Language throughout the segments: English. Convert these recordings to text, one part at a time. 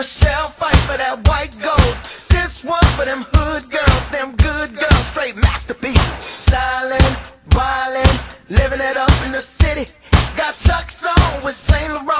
Michelle fight for that white gold. This one for them hood girls, them good girls, straight masterpieces. Stylin', wildin', living it up in the city. Got Chuck's on with Saint Laurent.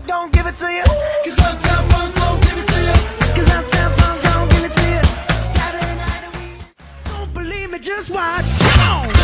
Boom!